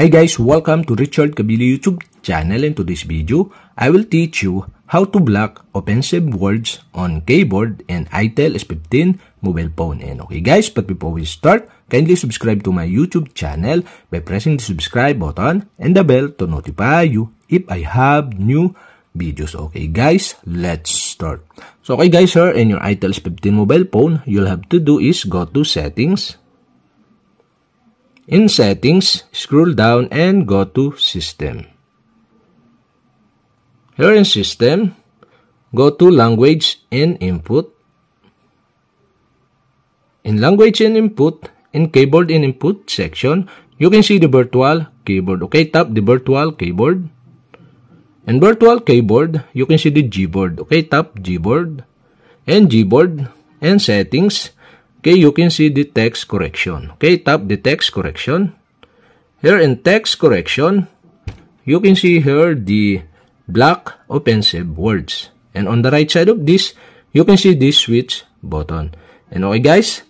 Hi guys, welcome to Richard Kabili YouTube channel and to this video, I will teach you how to block offensive words on keyboard and ITEL S15 mobile phone. And okay guys, but before we start, kindly subscribe to my YouTube channel by pressing the subscribe button and the bell to notify you if I have new videos. Okay guys, let's start. So okay guys, here in your ITEL S15 mobile phone, you'll have to do is go to settings In Settings, scroll down and go to System. Here in System, go to Language and Input. In Language and Input, in Keyboard and Input section, you can see the virtual keyboard. Okay, tap the virtual keyboard. In virtual keyboard, you can see the Gboard. Okay, tap Gboard. And Gboard and Settings, Okay, you can see the text correction. Okay, tap the text correction. Here in text correction, you can see here the block offensive words. And on the right side of this, you can see this switch button. And okay guys,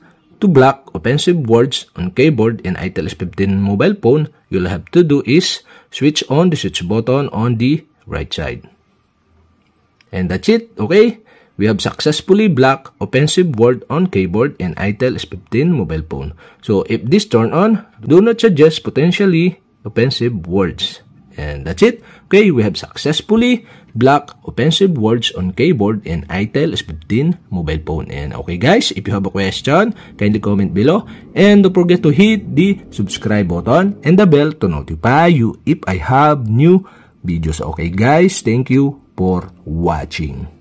to block offensive words on keyboard in ITEL S15 mobile phone, you'll have to do is switch on the switch button on the right side. And that's it, okay? We have successfully blocked offensive word on keyboard and ITEL S15 mobile phone. So if this turn on, do not suggest potentially offensive words. And that's it. Okay, we have successfully blocked offensive words on keyboard and ITEL S15 mobile phone. And okay guys, if you have a question, kindly comment below. And don't forget to hit the subscribe button and the bell to notify you if I have new videos. Okay guys, thank you for watching.